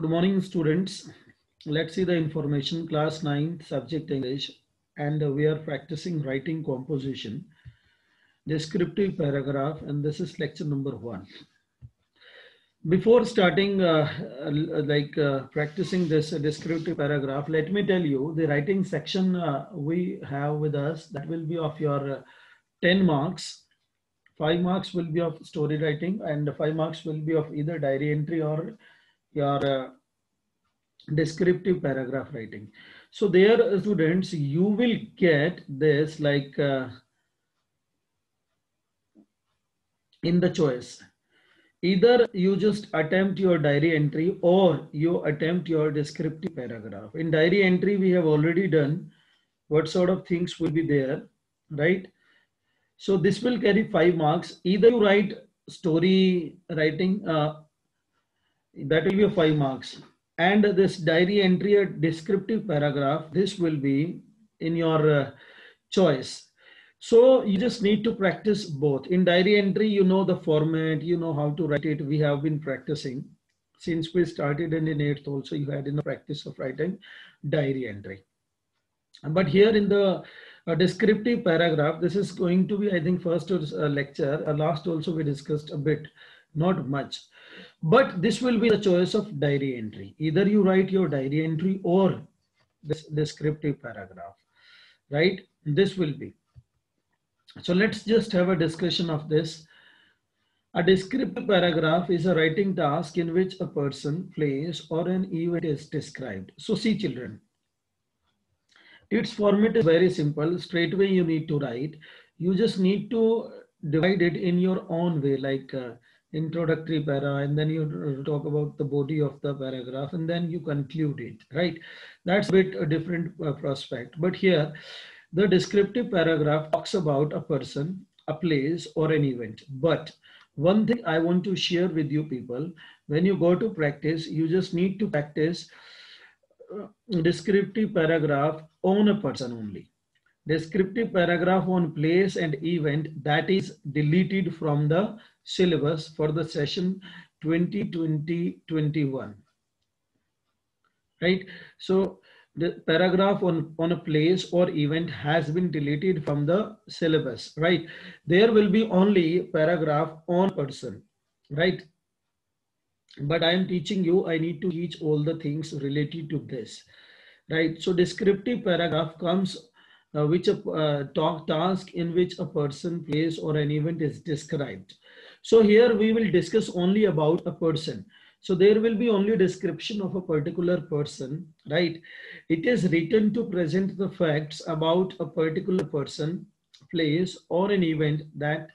Good morning, students. Let's see the information. Class 9, subject English, and we are practicing writing composition, descriptive paragraph, and this is lecture number one. Before starting, uh, uh, like uh, practicing this descriptive paragraph, let me tell you the writing section uh, we have with us that will be of your uh, 10 marks. Five marks will be of story writing, and five marks will be of either diary entry or your uh, descriptive paragraph writing. So there, uh, students, you will get this like uh, in the choice. Either you just attempt your diary entry or you attempt your descriptive paragraph. In diary entry, we have already done what sort of things will be there, right? So this will carry five marks. Either you write story writing, uh, that will be five marks. And this diary entry a descriptive paragraph this will be in your uh, choice. So you just need to practice both. In diary entry you know the format you know how to write it. We have been practicing since we started and in the eighth also you had in the practice of writing diary entry. But here in the uh, descriptive paragraph this is going to be i think first uh, lecture. Uh, last also we discussed a bit not much. But this will be the choice of diary entry. Either you write your diary entry or this descriptive paragraph right? This will be. So let's just have a discussion of this. A descriptive paragraph is a writing task in which a person place or an event is described. So see children. Its format is very simple. Straight away you need to write. You just need to divide it in your own way like uh, introductory para and then you talk about the body of the paragraph and then you conclude it right? That's a bit a different uh, prospect. But here the descriptive paragraph talks about a person a place or an event. But one thing i want to share with you people when you go to practice you just need to practice uh, descriptive paragraph on a person only descriptive paragraph on place and event that is deleted from the syllabus for the session 2020-21 right? So the paragraph on on a place or event has been deleted from the syllabus right? There will be only paragraph on person right? But i am teaching you i need to teach all the things related to this right? So descriptive paragraph comes uh, which a uh, talk task in which a person place or an event is described so here we will discuss only about a person. So there will be only description of a particular person, right? It is written to present the facts about a particular person, place or an event that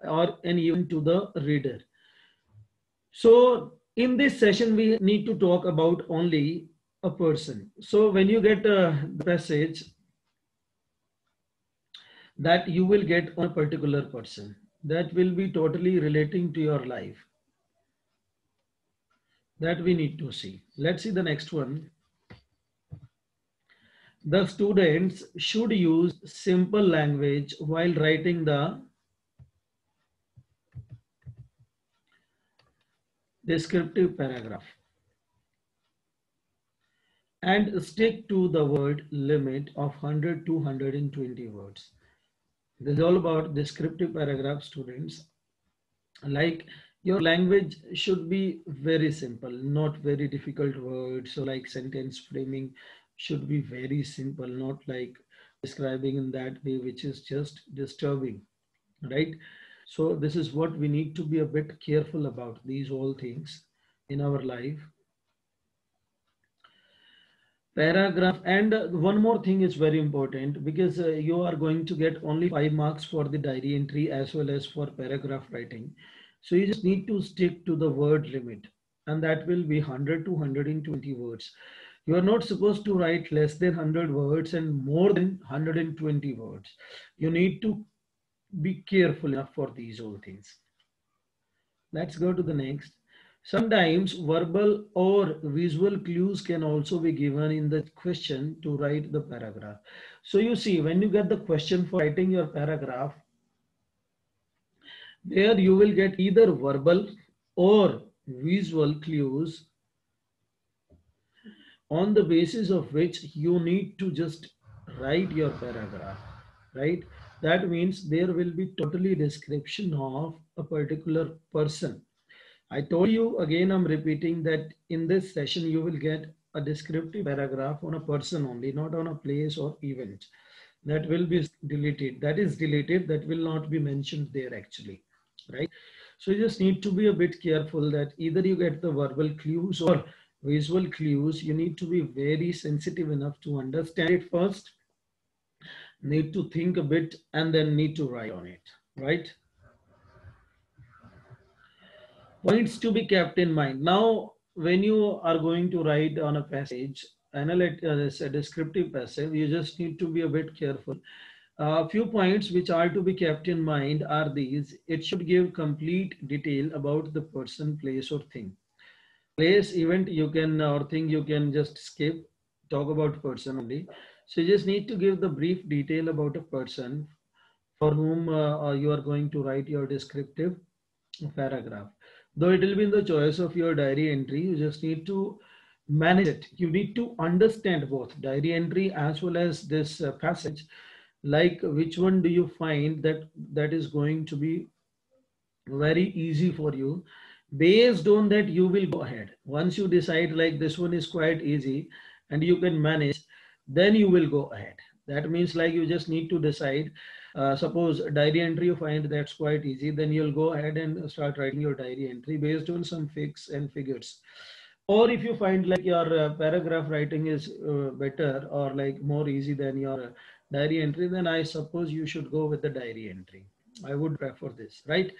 or an event to the reader. So in this session, we need to talk about only a person. So when you get uh, the passage that you will get on a particular person, that will be totally relating to your life. That we need to see. Let's see the next one. The students should use simple language while writing the descriptive paragraph and stick to the word limit of 100 to 120 words. This is all about descriptive paragraph students. Like your language should be very simple, not very difficult words. So like sentence framing should be very simple, not like describing in that way, which is just disturbing, right? So this is what we need to be a bit careful about these all things in our life paragraph. And uh, one more thing is very important because uh, you are going to get only five marks for the diary entry as well as for paragraph writing. So you just need to stick to the word limit and that will be 100 to 120 words. You are not supposed to write less than 100 words and more than 120 words. You need to be careful enough for these all things. Let's go to the next Sometimes verbal or visual clues can also be given in the question to write the paragraph. So you see, when you get the question for writing your paragraph, there you will get either verbal or visual clues on the basis of which you need to just write your paragraph, right? That means there will be totally description of a particular person. I told you again, I'm repeating that in this session, you will get a descriptive paragraph on a person only, not on a place or event. That will be deleted. That is deleted. That will not be mentioned there actually, right? So you just need to be a bit careful that either you get the verbal clues or visual clues. You need to be very sensitive enough to understand it first, need to think a bit, and then need to write on it, right? Points to be kept in mind. Now, when you are going to write on a passage, analytic, uh, a descriptive passage, you just need to be a bit careful. A uh, few points which are to be kept in mind are these. It should give complete detail about the person, place or thing. Place, event, you can, or thing you can just skip, talk about person only. So you just need to give the brief detail about a person for whom uh, you are going to write your descriptive paragraph. Though it will be in the choice of your diary entry, you just need to manage it. You need to understand both diary entry as well as this uh, passage. Like which one do you find that that is going to be very easy for you? Based on that, you will go ahead. Once you decide like this one is quite easy and you can manage, then you will go ahead. That means like you just need to decide uh, suppose diary entry you find that's quite easy then you'll go ahead and start writing your diary entry based on some fix and figures. Or if you find like your uh, paragraph writing is uh, better or like more easy than your diary entry then i suppose you should go with the diary entry. I would prefer this right?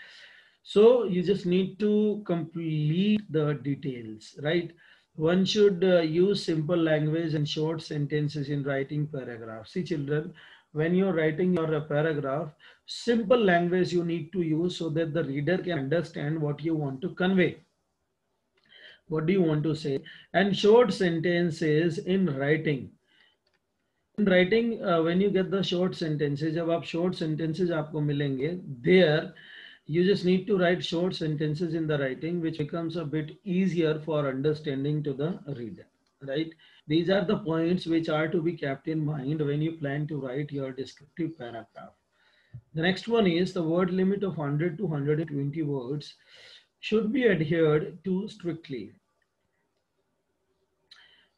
So you just need to complete the details right? One should uh, use simple language and short sentences in writing paragraphs. See children when you're writing your paragraph, simple language you need to use so that the reader can understand what you want to convey. What do you want to say? And short sentences in writing. In writing, uh, when you get the short sentences, जब आप short sentences आपको मिलेंगे, there you just need to write short sentences in the writing, which becomes a bit easier for understanding to the reader, right? These are the points which are to be kept in mind when you plan to write your descriptive paragraph. The next one is the word limit of 100 to 120 words should be adhered to strictly.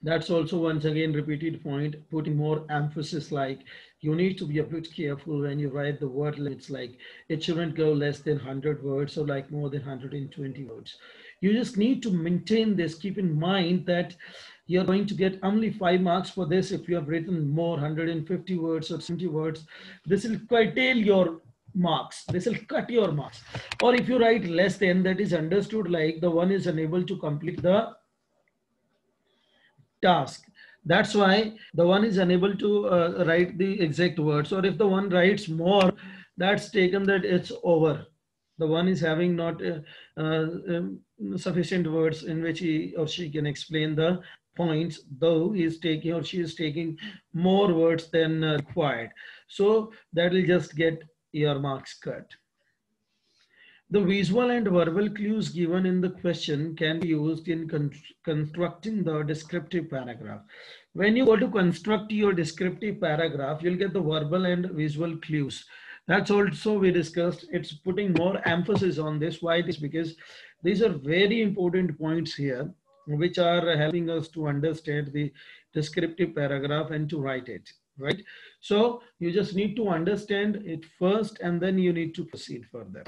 That's also once again repeated point, putting more emphasis like you need to be a bit careful when you write the word limits like it shouldn't go less than 100 words or like more than 120 words. You just need to maintain this. Keep in mind that you're going to get only five marks for this if you have written more 150 words or 70 words. This will curtail your marks. This will cut your marks. Or if you write less than that is understood like the one is unable to complete the task. That's why the one is unable to uh, write the exact words. Or if the one writes more that's taken that it's over. The one is having not uh, uh, um, sufficient words in which he or she can explain the points, though he is taking or she is taking more words than uh, required. So that will just get your marks cut. The visual and verbal clues given in the question can be used in con constructing the descriptive paragraph. When you go to construct your descriptive paragraph, you'll get the verbal and visual clues. That's also we discussed. It's putting more emphasis on this. Why this? Because these are very important points here which are helping us to understand the descriptive paragraph and to write it, right? So you just need to understand it first and then you need to proceed further.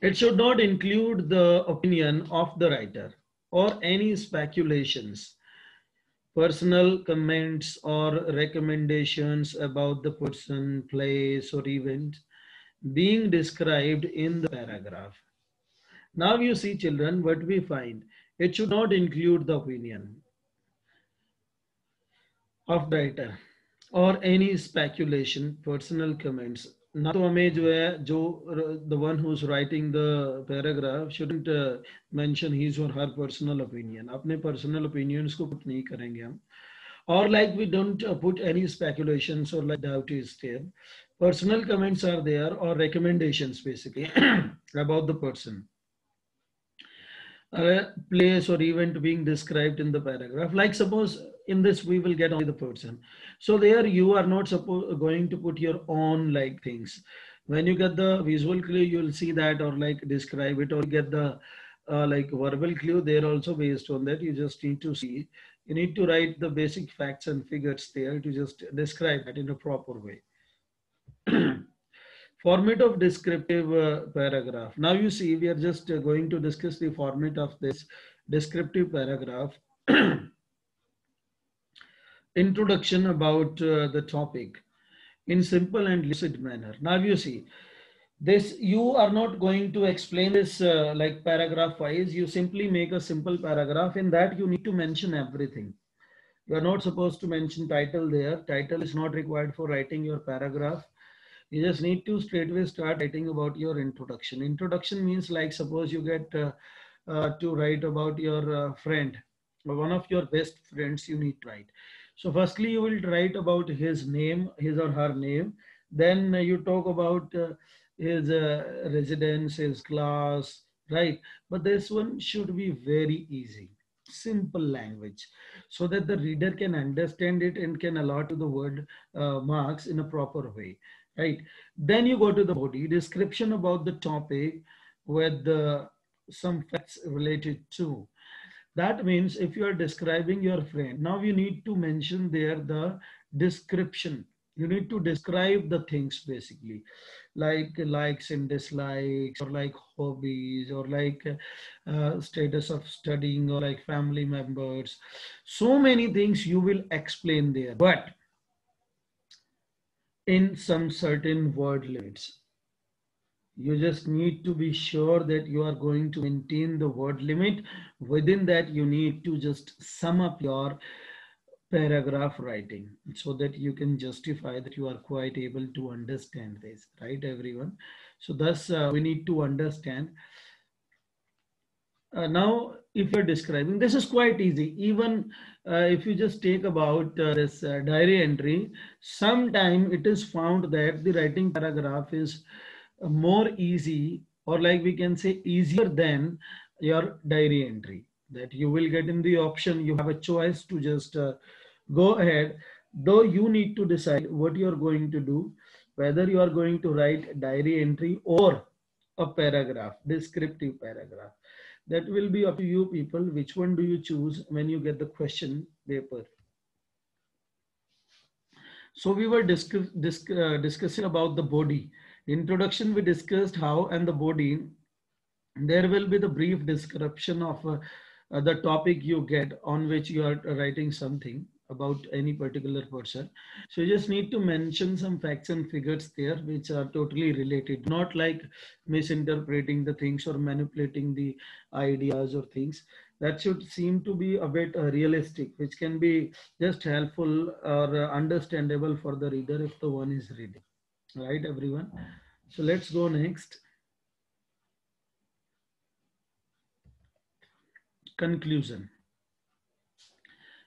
It should not include the opinion of the writer or any speculations, personal comments or recommendations about the person, place or event being described in the paragraph. Now you see children, what we find. It should not include the opinion of writer or any speculation, personal comments. ना तो हमें जो है जो the one who's writing the paragraph shouldn't uh, mention his or her personal opinion. अपने personal opinions को put नहीं करेंगे हम. Or like we don't uh, put any speculations or like doubt is there. Personal comments are there or recommendations basically about the person. a place or event being described in the paragraph. Like suppose in this we will get only the person. So there you are not supposed going to put your own like things. When you get the visual clue, you'll see that or like describe it or get the uh, like verbal clue there also based on that. You just need to see. You need to write the basic facts and figures there to just describe that in a proper way. format of descriptive uh, paragraph. Now you see, we are just uh, going to discuss the format of this descriptive paragraph. Introduction about uh, the topic in simple and lucid manner. Now you see, this you are not going to explain this uh, like paragraph wise. You simply make a simple paragraph. In that you need to mention everything. You are not supposed to mention title there. Title is not required for writing your paragraph you just need to straightway start writing about your introduction. Introduction means like suppose you get uh, uh, to write about your uh, friend one of your best friends you need to write. So firstly you will write about his name, his or her name. Then you talk about uh, his uh, residence, his class, right? But this one should be very easy simple language so that the reader can understand it and can allot to the word uh, marks in a proper way right? Then you go to the body, description about the topic with the, some facts related to. That means if you are describing your friend, now you need to mention there the description. You need to describe the things basically, like likes and dislikes, or like hobbies, or like uh, status of studying, or like family members. So many things you will explain there. But in some certain word limits. You just need to be sure that you are going to maintain the word limit. Within that, you need to just sum up your paragraph writing so that you can justify that you are quite able to understand this, right, everyone? So thus, uh, we need to understand. Uh, now, if you're describing, this is quite easy. Even if you just take about uh, this uh, diary entry, sometime it is found that the writing paragraph is more easy or like we can say easier than your diary entry that you will get in the option. You have a choice to just uh, go ahead, though you need to decide what you're going to do, whether you are going to write diary entry or a paragraph, descriptive paragraph that will be up to you people. Which one do you choose when you get the question paper? So we were discuss, disc, uh, discussing about the body. Introduction we discussed how and the body. There will be the brief description of uh, uh, the topic you get on which you are writing something about any particular person. So you just need to mention some facts and figures there which are totally related, not like misinterpreting the things or manipulating the ideas or things. That should seem to be a bit uh, realistic, which can be just helpful or uh, understandable for the reader if the one is reading. Right, everyone? So let's go next. Conclusion.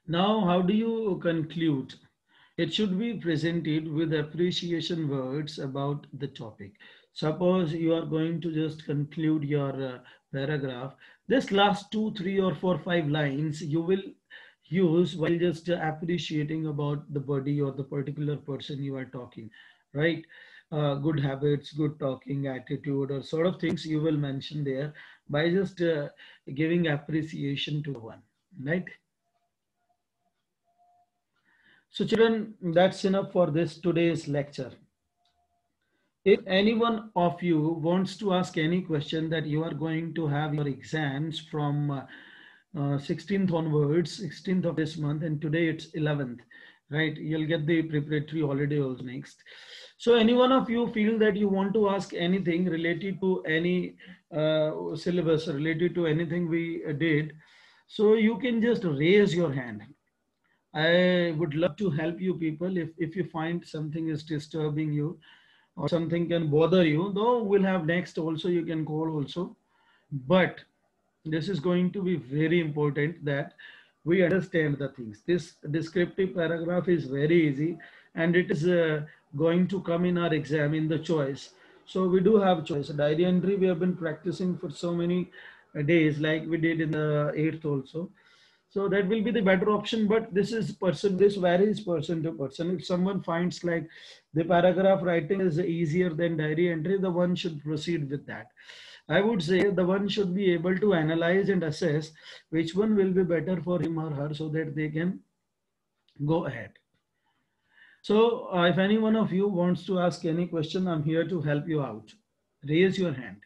Now, how do you conclude? It should be presented with appreciation words about the topic. Suppose you are going to just conclude your uh, paragraph. This last two, three, or four, five lines you will use while just uh, appreciating about the body or the particular person you are talking, right? Uh, good habits, good talking attitude, or sort of things you will mention there by just uh, giving appreciation to one, right? So children, that's enough for this today's lecture. If anyone of you wants to ask any question that you are going to have your exams from uh, uh, 16th onwards, 16th of this month, and today it's 11th, right? You'll get the preparatory holiday next. So any one of you feel that you want to ask anything related to any uh, syllabus, related to anything we did, so you can just raise your hand I would love to help you people if, if you find something is disturbing you or something can bother you, though we'll have next also, you can call also. But this is going to be very important that we understand the things. This descriptive paragraph is very easy and it is uh, going to come in our exam in the choice. So we do have choice. Diary entry we have been practicing for so many days like we did in the 8th also. So that will be the better option, but this is person, this varies person to person. If someone finds like the paragraph writing is easier than diary entry, the one should proceed with that. I would say the one should be able to analyze and assess which one will be better for him or her so that they can go ahead. So uh, if any one of you wants to ask any question, I'm here to help you out. Raise your hand.